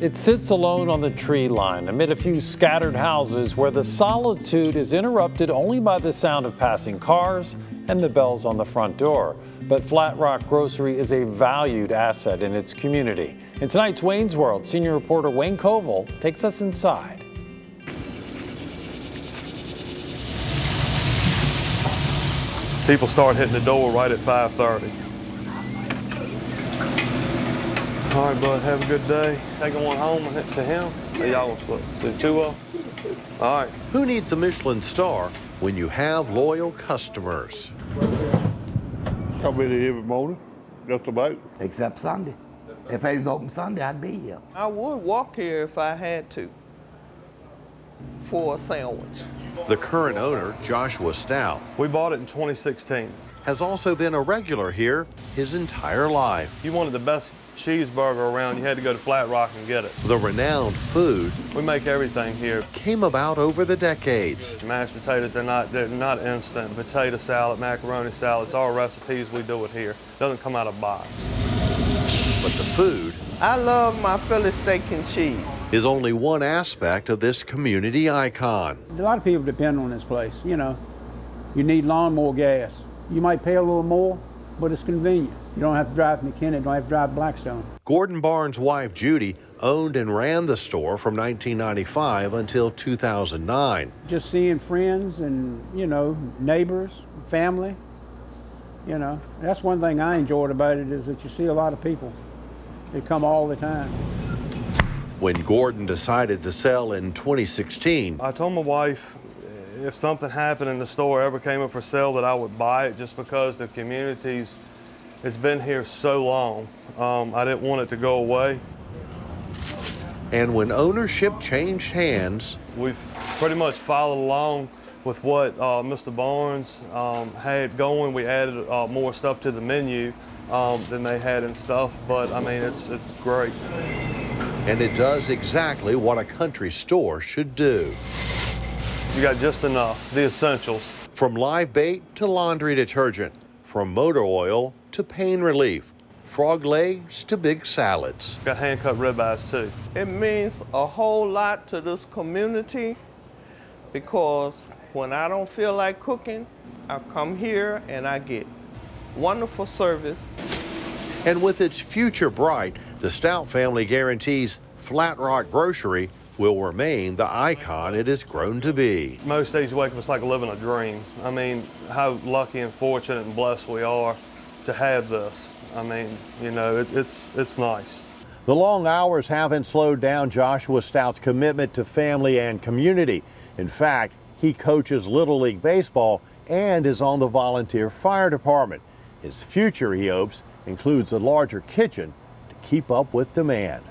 It sits alone on the tree line amid a few scattered houses where the solitude is interrupted only by the sound of passing cars and the bells on the front door. But Flat Rock Grocery is a valued asset in its community. In tonight's Wayne's World, senior reporter Wayne Covil takes us inside. People start hitting the door right at 5.30. All right, bud, have a good day. Taking one home to him. Hey, y'all want to split? Do two of them? All right. Who needs a Michelin star when you have loyal customers? Come in here every morning, just about. Except Sunday. If it was open Sunday, I'd be here. I would walk here if I had to for a sandwich. The current owner, Joshua Stout, We bought it in 2016. has also been a regular here his entire life. You wanted the best cheeseburger around, you had to go to Flat Rock and get it. The renowned food We make everything here. came about over the decades. Mashed potatoes, they're not, they're not instant. Potato salad, macaroni salad, it's our recipes, we do it here. Doesn't come out of box. But the food I love my Philly steak and cheese. is only one aspect of this community icon. A lot of people depend on this place, you know. You need lawnmower gas. You might pay a little more, but it's convenient. You don't have to drive to McKenney, don't have to drive Blackstone. Gordon Barnes' wife, Judy, owned and ran the store from 1995 until 2009. Just seeing friends and, you know, neighbors, family, you know. That's one thing I enjoyed about it is that you see a lot of people. They come all the time. When Gordon decided to sell in 2016, I told my wife if something happened and the store ever came up for sale that I would buy it just because the community's it's been here so long. Um, I didn't want it to go away. and when ownership changed hands, We've pretty much followed along with what uh, Mr. Barnes um, had going. We added uh, more stuff to the menu um, than they had and stuff, but I mean, it's, it's great. and it does exactly what a country store should do. You got just enough, the essentials. From live bait to laundry detergent, from motor oil to pain relief, frog legs to big salads. Got hand cut ribeyes too. It means a whole lot to this community because when I don't feel like cooking, I come here and I get wonderful service. And with its future bright, the Stout family guarantees Flat Rock Grocery will remain the icon it has grown to be. Most days you wake up, it's like living a dream. I mean, how lucky and fortunate and blessed we are to have this. I mean, you know, it, it's, it's nice. The long hours haven't slowed down Joshua Stout's commitment to family and community. In fact, he coaches Little League Baseball and is on the volunteer fire department. His future, he hopes, includes a larger kitchen to keep up with demand.